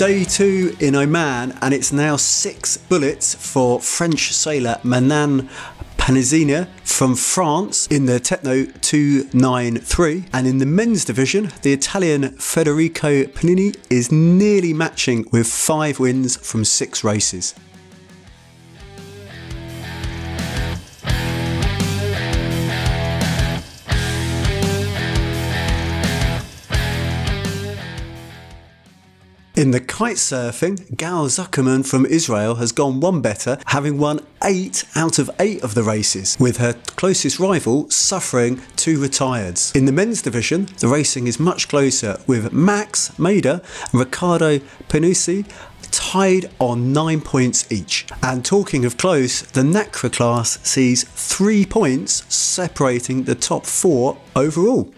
day two in Oman, and it's now six bullets for French sailor Manon Pianazza from France in the Techno 293. And in the men's division, the Italian Federico Pilloni is nearly matching with five wins from six races. In the kite surfing, Gal Zuckerman from Israel has gone one better, having won eight out of eight of the races, with her closest rival suffering two retireds. In the men's division, the racing is much closer, with Max Maeder and Riccardo Pianosi tied on nine points each. And talking of close, the NACRA class sees three points separating the top four overall.